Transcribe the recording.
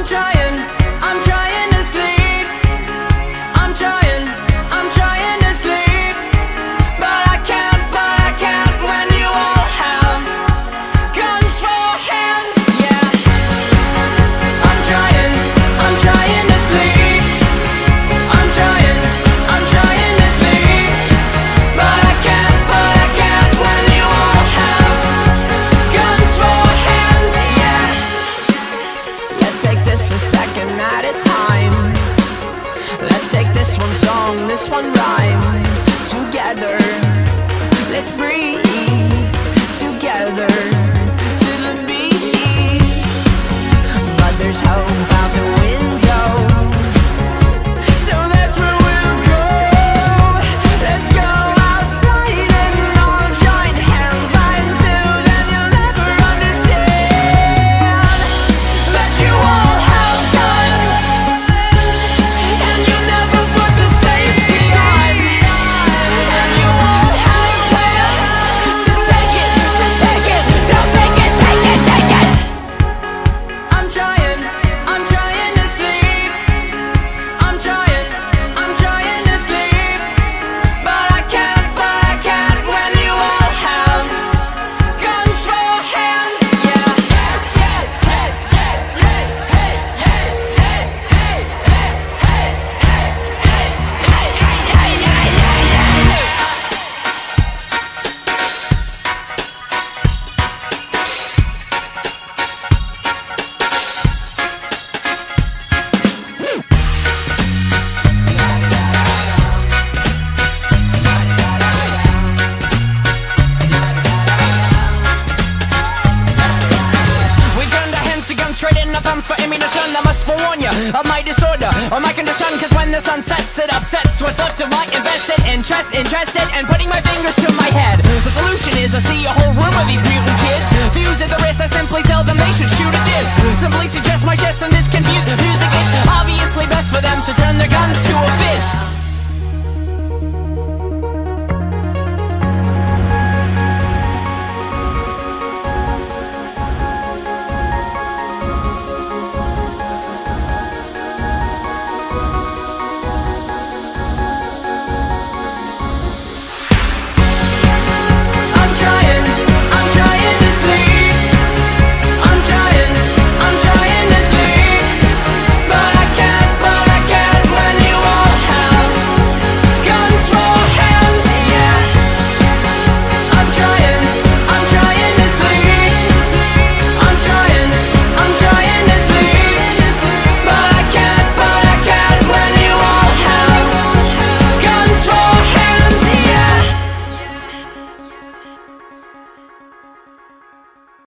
I'm trying. This one song, this one rhyme together. Let's breathe together thumbs for ammunition. I must forewarn you of my disorder or my condition. Cause when the sun sets, it upsets what's left of my invested interest. Interested in putting my fingers to my head. The solution is I see a whole room of these mutant kids. Fuse at the wrist, I simply tell them they should shoot at this. Simply suggest my chest